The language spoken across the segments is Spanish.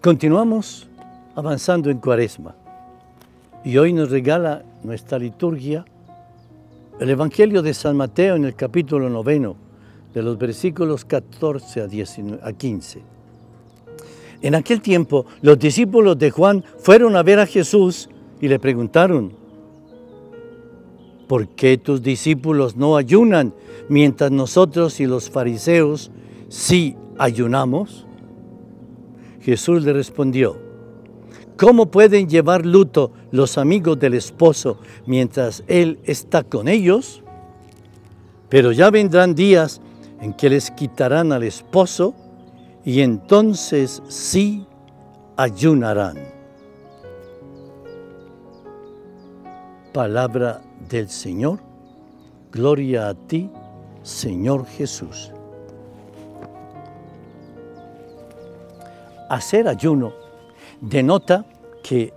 Continuamos avanzando en Cuaresma y hoy nos regala nuestra liturgia el Evangelio de San Mateo en el capítulo noveno, de los versículos 14 a, a 15. En aquel tiempo los discípulos de Juan fueron a ver a Jesús y le preguntaron, ¿por qué tus discípulos no ayunan mientras nosotros y los fariseos sí ayunamos? Jesús le respondió, ¿cómo pueden llevar luto los amigos del esposo mientras él está con ellos? Pero ya vendrán días en que les quitarán al esposo y entonces sí ayunarán. Palabra del Señor, gloria a ti, Señor Jesús. Hacer ayuno denota que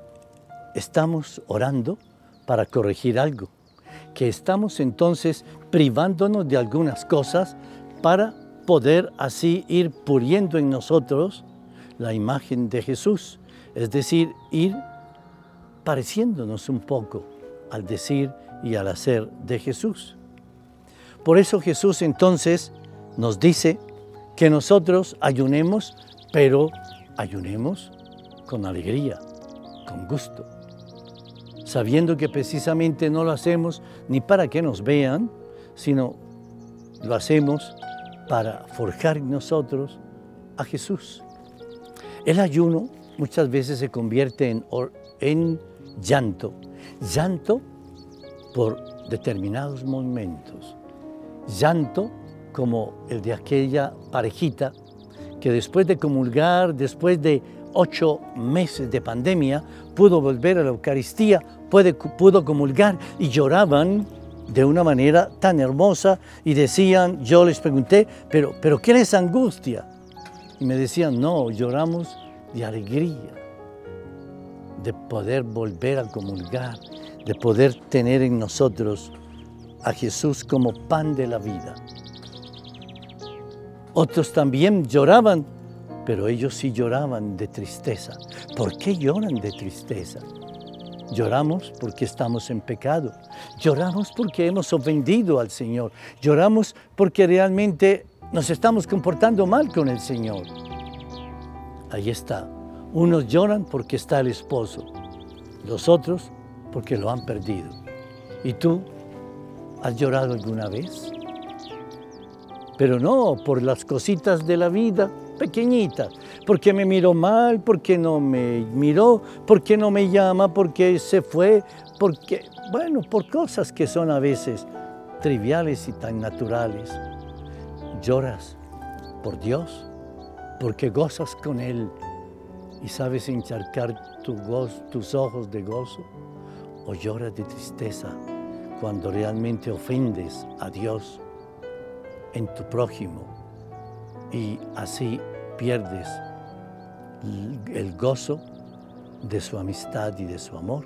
estamos orando para corregir algo, que estamos entonces privándonos de algunas cosas para poder así ir puliendo en nosotros la imagen de Jesús, es decir, ir pareciéndonos un poco al decir y al hacer de Jesús. Por eso Jesús entonces nos dice que nosotros ayunemos, pero ayunemos con alegría, con gusto, sabiendo que precisamente no lo hacemos ni para que nos vean, sino lo hacemos para forjar en nosotros a Jesús. El ayuno muchas veces se convierte en, en llanto, llanto por determinados momentos, llanto como el de aquella parejita que después de comulgar, después de ocho meses de pandemia, pudo volver a la Eucaristía, pudo comulgar y lloraban de una manera tan hermosa y decían, yo les pregunté, pero, pero ¿qué les angustia? Y me decían, no, lloramos de alegría, de poder volver a comulgar, de poder tener en nosotros a Jesús como pan de la vida. Otros también lloraban, pero ellos sí lloraban de tristeza. ¿Por qué lloran de tristeza? Lloramos porque estamos en pecado. Lloramos porque hemos ofendido al Señor. Lloramos porque realmente nos estamos comportando mal con el Señor. Ahí está. Unos lloran porque está el esposo. Los otros porque lo han perdido. ¿Y tú has llorado alguna vez? Pero no por las cositas de la vida pequeñitas, porque me miró mal, porque no me miró, porque no me llama, porque se fue, porque, bueno, por cosas que son a veces triviales y tan naturales. Lloras por Dios, porque gozas con Él y sabes encharcar tu tus ojos de gozo, o lloras de tristeza cuando realmente ofendes a Dios en tu prójimo y así pierdes el gozo de su amistad y de su amor.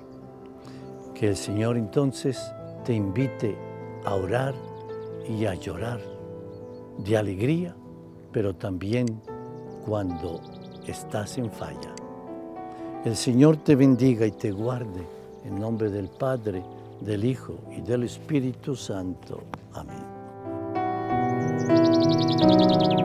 Que el Señor entonces te invite a orar y a llorar de alegría, pero también cuando estás en falla. El Señor te bendiga y te guarde en nombre del Padre, del Hijo y del Espíritu Santo. Amén. Música